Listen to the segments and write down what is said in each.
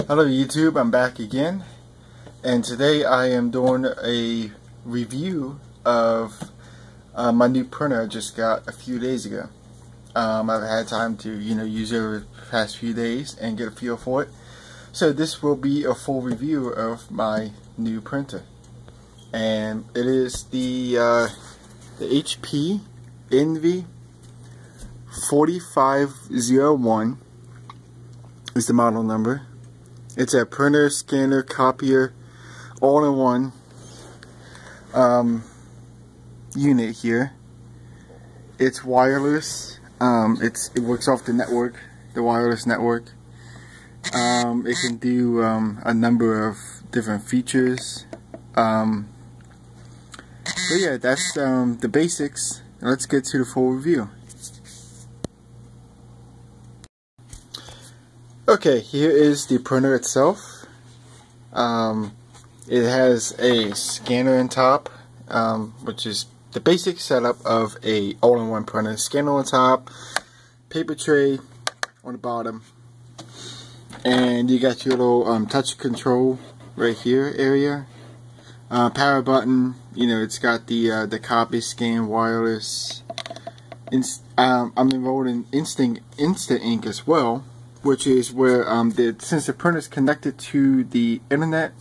Hello YouTube, I'm back again and today I am doing a review of uh, my new printer I just got a few days ago. Um, I've had time to you know use it over the past few days and get a feel for it. So this will be a full review of my new printer and it is the, uh, the HP Envy 4501 is the model number. It's a printer, scanner, copier, all-in-one um, unit here. It's wireless. Um, it's it works off the network, the wireless network. Um, it can do um, a number of different features. Um, but yeah, that's um, the basics. Let's get to the full review. Okay, here is the printer itself. Um, it has a scanner on top, um, which is the basic setup of a all-in-one printer. Scanner on top, paper tray on the bottom, and you got your little um, touch control right here area. Uh, power button, you know, it's got the uh, the copy scan wireless. Inst um, I'm enrolled in Instant Instant Ink as well which is where um, the, since the printer is connected to the internet,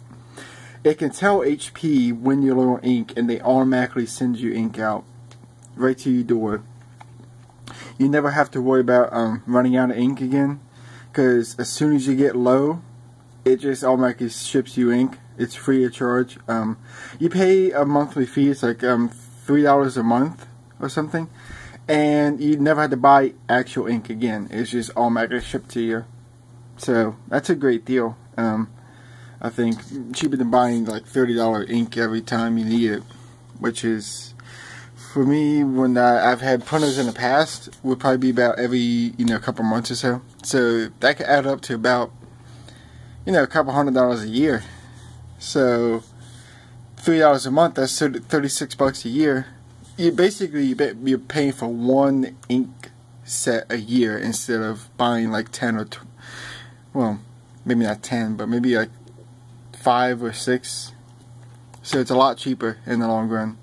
it can tell HP when you're low on ink and they automatically send you ink out right to your door. You never have to worry about um, running out of ink again because as soon as you get low, it just automatically ships you ink. It's free of charge. Um, you pay a monthly fee. It's like um, $3 a month or something and you never had to buy actual ink again. It's just automatically shipped to you. So that's a great deal. Um, I think cheaper than buying like $30 ink every time you need it, which is for me when I, I've had printers in the past would probably be about every you know couple months or so. So that could add up to about you know a couple hundred dollars a year. So three dollars a month that's 36 bucks a year you basically you're paying for one ink set a year instead of buying like 10 or well maybe not 10 but maybe like 5 or 6 so it's a lot cheaper in the long run.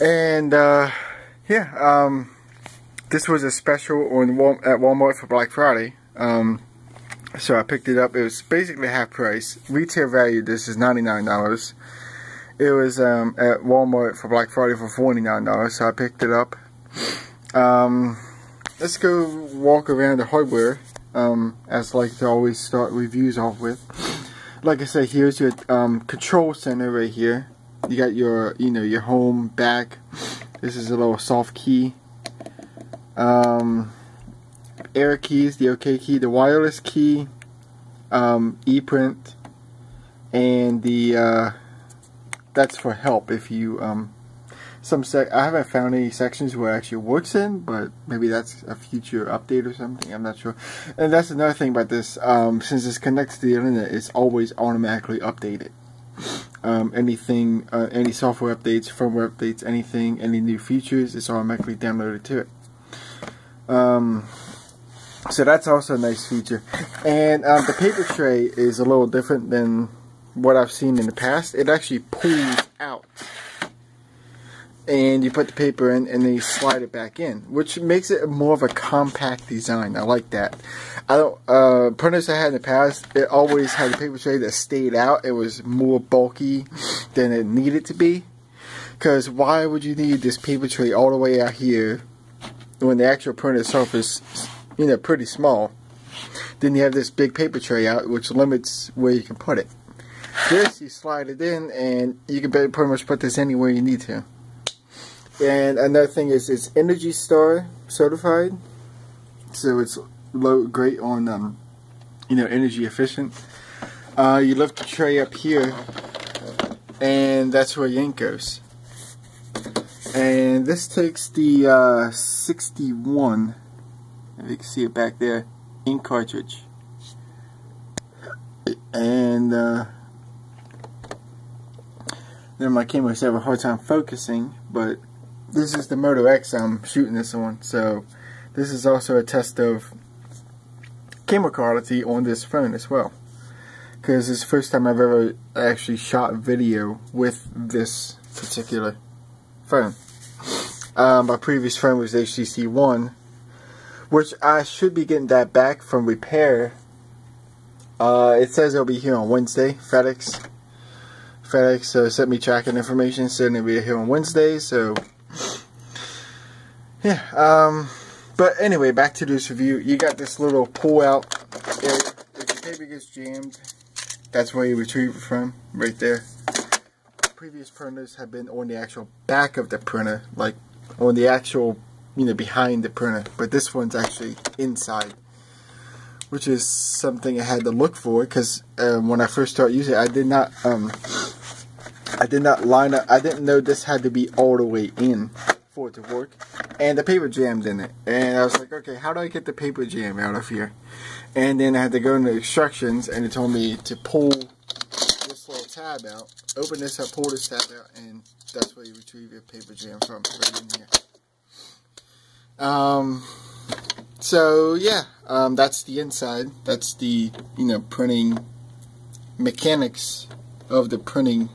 And uh, yeah um, this was a special on at Walmart for Black Friday. Um, so I picked it up. It was basically half price. Retail value this is $99 it was um, at Walmart for Black Friday for $49, so I picked it up. Um, let's go walk around the hardware, um, as I like to always start reviews off with. Like I said, here's your um, control center right here. You got your, you know, your home, back. This is a little soft key. Um, air keys, the OK key, the wireless key, um, ePrint, and the uh, that's for help if you um, some sec I haven't found any sections where it actually works in, but maybe that's a future update or something. I'm not sure. And that's another thing about this. Um, since it's connected to the internet, it's always automatically updated. Um, anything, uh, any software updates, firmware updates, anything, any new features, it's automatically downloaded to it. Um, so that's also a nice feature. And um, the paper tray is a little different than what I've seen in the past, it actually pulls out. And you put the paper in and then you slide it back in, which makes it more of a compact design. I like that. I don't, uh, printers I had in the past, it always had a paper tray that stayed out. It was more bulky than it needed to be. Because why would you need this paper tray all the way out here when the actual printer itself is, you know, pretty small? Then you have this big paper tray out, which limits where you can put it. This, you slide it in, and you can pretty much put this anywhere you need to. And another thing is, it's Energy Star certified, so it's low, great on, um, you know, energy efficient. Uh, you lift the tray up here, and that's where your ink goes. And this takes the uh, 61, if you can see it back there, ink cartridge. And uh, then my cameras have a hard time focusing, but this is the Moto X I'm shooting this on, so this is also a test of camera quality on this phone as well. Because it's the first time I've ever actually shot video with this particular phone. Um, my previous phone was HTC One, which I should be getting that back from repair. Uh, it says it'll be here on Wednesday, FedEx. FedEx uh, sent me tracking information, saying it'll be here on Wednesday, so yeah. Um, but anyway, back to this review. You got this little pull out. If, if your paper gets jammed, that's where you retrieve it from, right there. Previous printers have been on the actual back of the printer, like on the actual, you know, behind the printer. But this one's actually inside, which is something I had to look for because um, when I first started using it, I did not, um, I did not line up. I didn't know this had to be all the way in for it to work. And the paper jammed in it. And I was like, okay, how do I get the paper jam out of here? And then I had to go into instructions and it told me to pull this little tab out, open this up, pull this tab out, and that's where you retrieve your paper jam from, right in here. Um, so yeah, um, that's the inside. That's the, you know, printing mechanics of the printing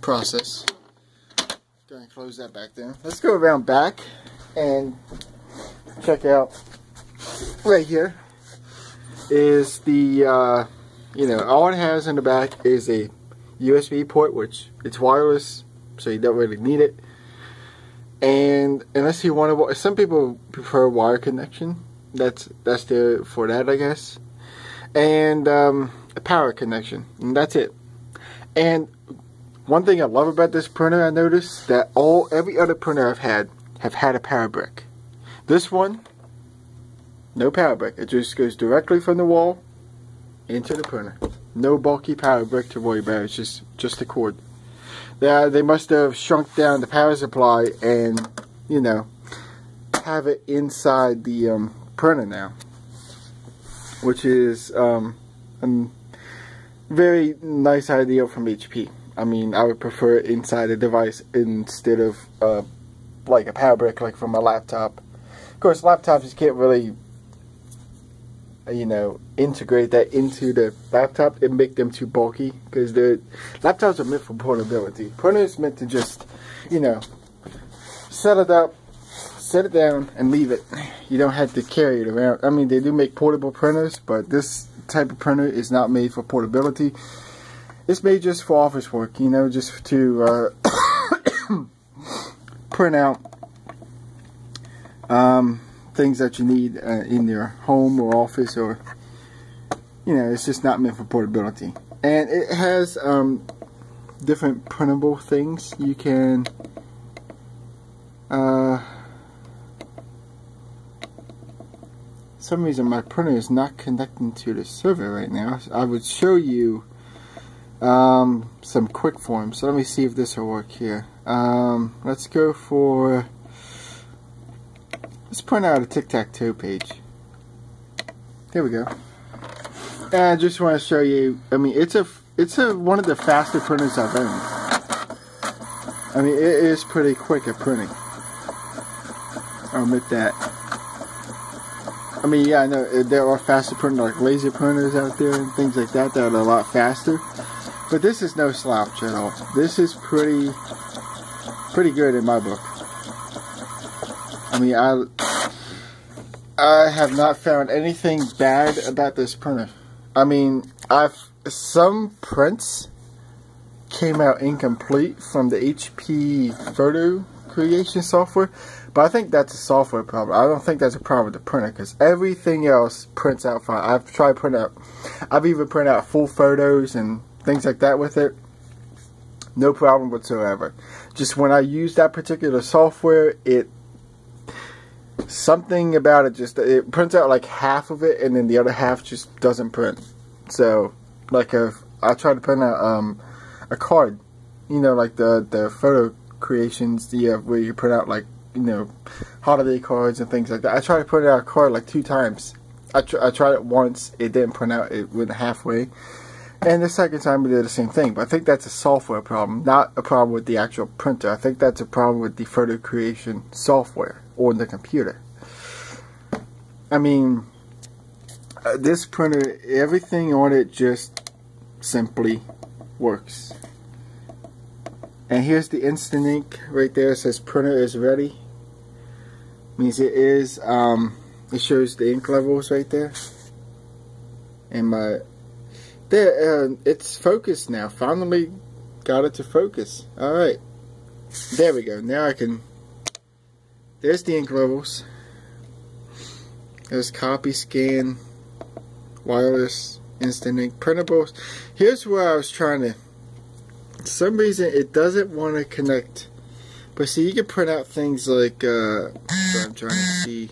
process. Go ahead and close that back there. Let's go around back and check out right here is the uh, you know all it has in the back is a USB port which it's wireless so you don't really need it and unless you want to some people prefer wire connection that's that's there for that I guess and um, a power connection and that's it and one thing I love about this printer I noticed that all every other printer I've had have had a power brick this one no power brick. It just goes directly from the wall into the printer. No bulky power brick to worry about. It's just just a cord. They, they must have shrunk down the power supply and, you know, have it inside the um, printer now. Which is um, a very nice idea from HP. I mean, I would prefer it inside the device instead of uh, like a power brick like from a laptop. Of course, laptops you can't really you know, integrate that into the laptop and make them too bulky because the laptops are meant for portability. Printer is meant to just, you know, set it up, set it down, and leave it. You don't have to carry it around. I mean, they do make portable printers, but this type of printer is not made for portability. It's made just for office work, you know, just to uh, print out um, things that you need uh, in your home or office or you know it's just not meant for portability. And it has um, different printable things. You can uh, some reason my printer is not connecting to the server right now. I would show you um, some quick forms so let me see if this will work here um, let's go for Let's print out a tic-tac-toe page. There we go. And I just want to show you, I mean, it's a, it's a, one of the faster printers I've owned. I mean, it is pretty quick at printing. I'll admit that. I mean, yeah, I know uh, there are faster printers like laser printers out there and things like that that are a lot faster. But this is no slouch at all. This is pretty, pretty good in my book. I mean, I I have not found anything bad about this printer. I mean, I've some prints came out incomplete from the HP photo creation software, but I think that's a software problem. I don't think that's a problem with the printer because everything else prints out fine. I've tried print out, I've even printed out full photos and things like that with it. No problem whatsoever. Just when I use that particular software, it something about it just it prints out like half of it and then the other half just doesn't print so like if I try to print out um, a card you know like the the photo creations the uh, where you print out like you know holiday cards and things like that I tried to print out a card like two times I, tr I tried it once it didn't print out it went halfway and the second time we did the same thing but I think that's a software problem not a problem with the actual printer I think that's a problem with the photo creation software on the computer. I mean, uh, this printer, everything on it just simply works. And here's the instant ink right there. It says printer is ready. Means it is, um, it shows the ink levels right there. And my, there, uh, it's focused now. Finally got it to focus. Alright. There we go. Now I can, there's the ink levels. There's copy, scan, wireless, instant ink, printables. Here's where I was trying to some reason it doesn't want to connect. But see, you can print out things like, uh, I'm trying to see.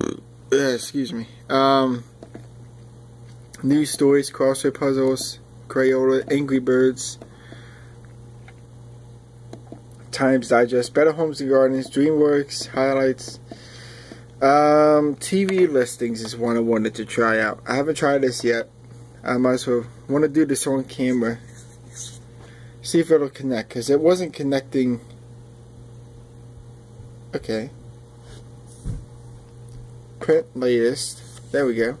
Uh, excuse me. Um, news stories, crossword puzzles, Crayola, Angry Birds, Times Digest, Better Homes and Gardens, DreamWorks, highlights. Um, TV listings is one I wanted to try out. I haven't tried this yet. I might as well want to do this on camera. See if it'll connect, because it wasn't connecting. Okay. Print latest. There we go.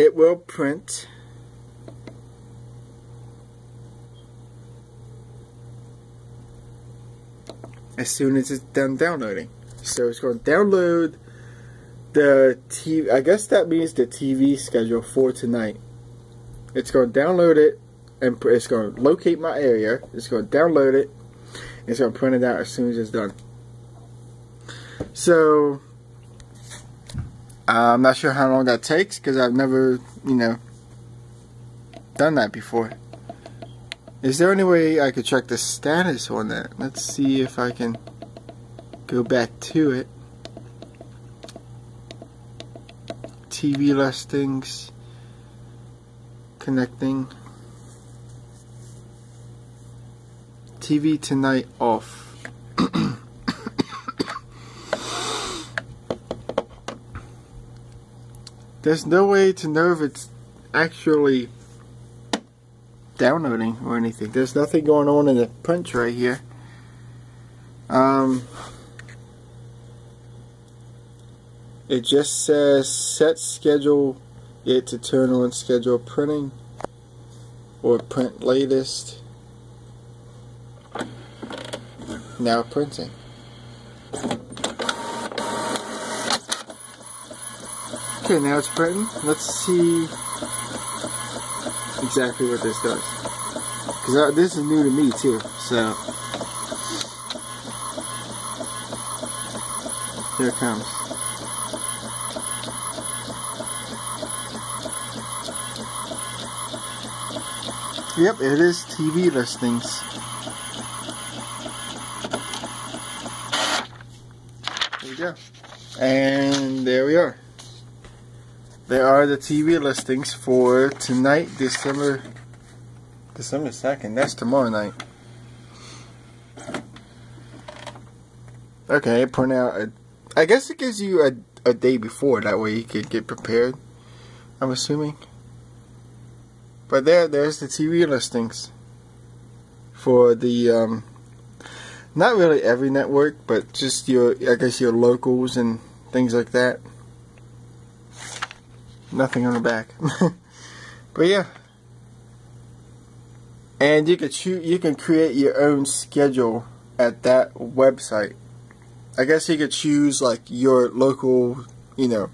It will print. as soon as it's done downloading. So it's going to download the TV. I guess that means the TV schedule for tonight. It's going to download it and it's going to locate my area. It's going to download it. it's going to print it out as soon as it's done. So Uh, I'm not sure how long that takes because I've never, you know, done that before. Is there any way I could check the status on that? Let's see if I can go back to it. TV listings, connecting. TV tonight off. There's no way to know if it's actually downloading or anything. There's nothing going on in the print right here. Um, It just says set schedule it to turn on schedule printing or print latest. Now printing. Okay, now it's printing. Let's see exactly what this does. Because uh, this is new to me too, so. Here it comes. Yep, it is TV listings. There we go. And there we are. There are the TV listings for tonight, December December 2nd. That's tomorrow night. Okay, print out I guess it gives you a, a day before, that way you could get prepared. I'm assuming. But there, there's the TV listings for the, um, not really every network, but just your, I guess your locals and things like that. Nothing on the back. but yeah. And you can choose, you can create your own schedule at that website. I guess you could choose like your local, you know,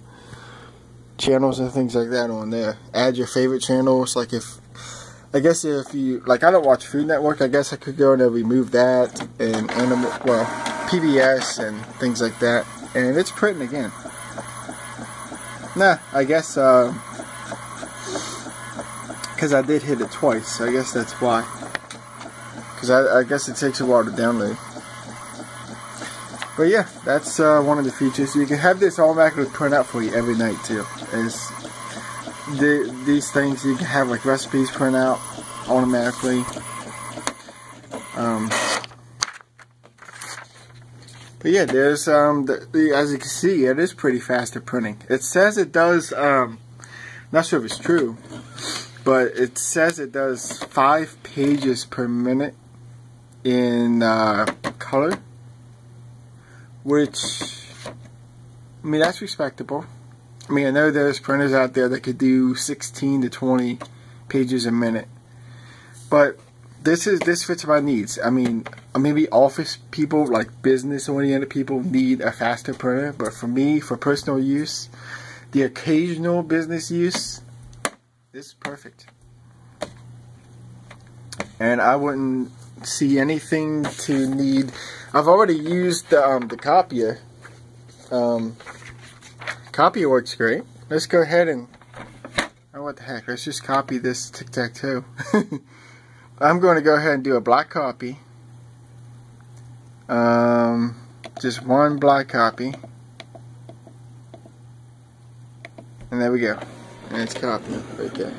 channels and things like that on there. Add your favorite channels. Like if, I guess if you, like I don't watch Food Network, I guess I could go and remove that and animal, well, PBS and things like that. And it's printing again. Nah, I guess, because uh, I did hit it twice. I guess that's why. Because I, I guess it takes a while to download. But yeah, that's uh, one of the features. You can have this automatically print out for you every night too. Is the, these things you can have like recipes print out automatically. But yeah, there's um, the, the, as you can see, it is pretty fast at printing. It says it does. Um, not sure if it's true, but it says it does five pages per minute in uh, color, which, I mean, that's respectable. I mean, I know there's printers out there that could do 16 to 20 pages a minute, but this is this fits my needs. I mean, maybe office people, like business-oriented people, need a faster printer, but for me, for personal use, the occasional business use, this is perfect. And I wouldn't see anything to need. I've already used the, um, the copier. Um, copier works great. Let's go ahead and. Oh, what the heck? Let's just copy this tic tac toe. I'm going to go ahead and do a black copy. Um, just one black copy. And there we go. And it's copied right there.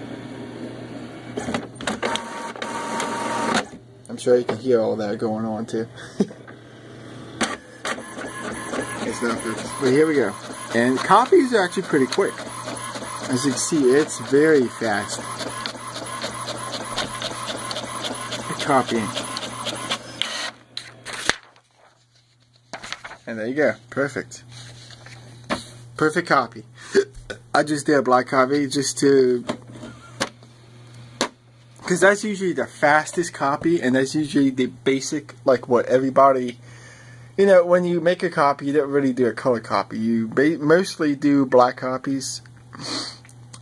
I'm sure you can hear all that going on too. it's not But here we go. And copies are actually pretty quick. As you can see, it's very fast. Copying. And there you go. Perfect. Perfect copy. I just did a black copy just to because that's usually the fastest copy and that's usually the basic like what everybody you know when you make a copy you don't really do a color copy you mostly do black copies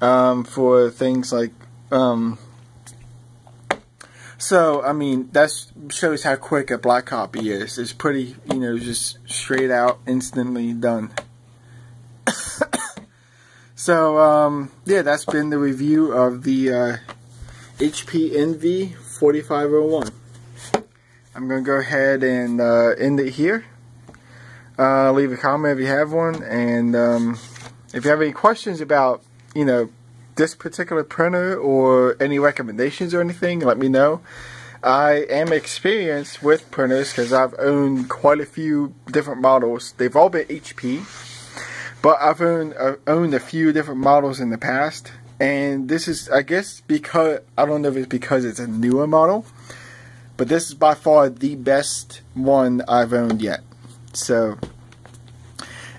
um, for things like um, so I mean that shows how quick a black copy is it's pretty you know just straight out instantly done so um, yeah that's been the review of the uh, HP Envy 4501. I'm going to go ahead and uh, end it here. Uh, leave a comment if you have one. And um, if you have any questions about, you know, this particular printer or any recommendations or anything, let me know. I am experienced with printers because I've owned quite a few different models. They've all been HP, but I've owned, owned a few different models in the past and this is I guess because I don't know if it's because it's a newer model but this is by far the best one I've owned yet so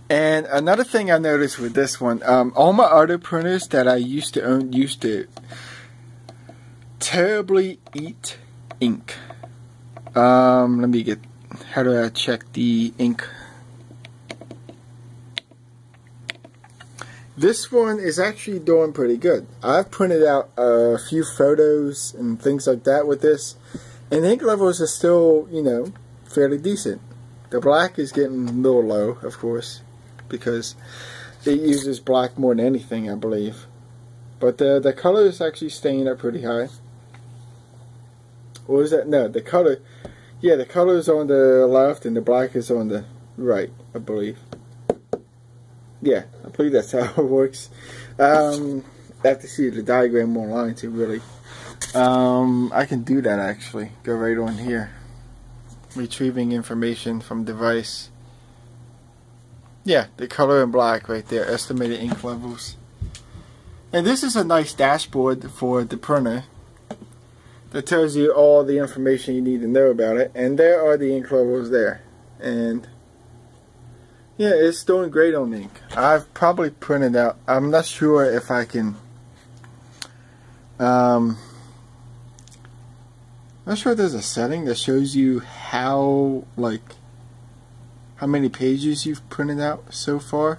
and another thing I noticed with this one um, all my other printers that I used to own used to terribly eat ink um, let me get how do I check the ink This one is actually doing pretty good. I've printed out a few photos and things like that with this, and ink levels are still, you know, fairly decent. The black is getting a little low, of course, because it uses black more than anything, I believe. But the, the color is actually staying up pretty high. What is that? No, the color, yeah, the color is on the left and the black is on the right, I believe yeah, I believe that's how it works. Um, I have to see the diagram online to really. Um, I can do that actually. Go right on here. Retrieving information from device. Yeah, the color in black right there. Estimated ink levels. And this is a nice dashboard for the printer that tells you all the information you need to know about it. And there are the ink levels there. And yeah, it's doing great on ink. I've probably printed out. I'm not sure if I can. Um, I'm not sure if there's a setting that shows you how like how many pages you've printed out so far.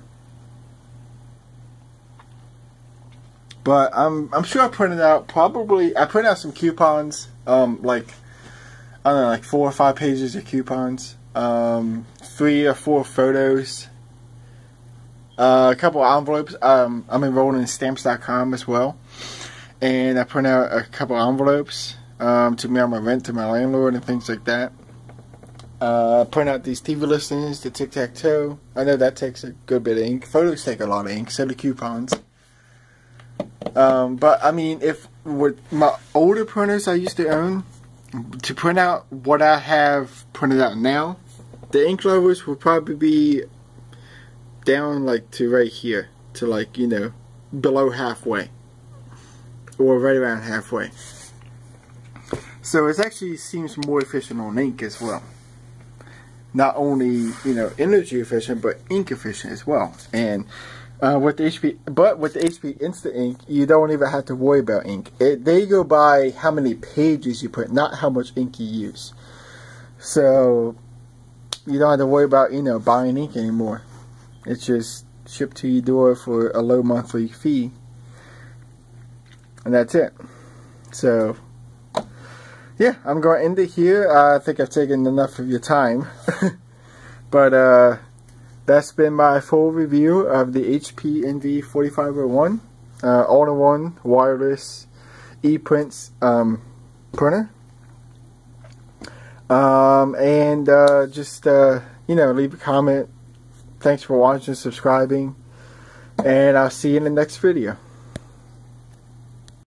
But I'm I'm sure I printed out probably I printed out some coupons, um, like I don't know, like four or five pages of coupons um, three or four photos, uh, a couple envelopes. Um, I'm enrolled in stamps.com as well, and I print out a couple envelopes um, to mail my rent to my landlord and things like that. Uh, print out these TV listings, the tic tac toe. I know that takes a good bit of ink. Photos take a lot of ink, so do coupons. Um, but I mean, if with my older printers I used to own, to print out what I have printed out now, the ink levels will probably be down like to right here to like you know below halfway or right around halfway So it actually seems more efficient on ink as well. Not only you know energy efficient, but ink efficient as well. And uh, with the HP, but with the HP Instant Ink, you don't even have to worry about ink. It, they go by how many pages you put, not how much ink you use. So you don't have to worry about you know buying ink anymore. It's just shipped to your door for a low monthly fee, and that's it. So yeah, I'm going to end it here. Uh, I think I've taken enough of your time, but uh, that's been my full review of the HP Envy 4501 uh, all-in-one wireless e-prints um, printer. Um, and uh, just, uh, you know, leave a comment. Thanks for watching, subscribing, and I'll see you in the next video.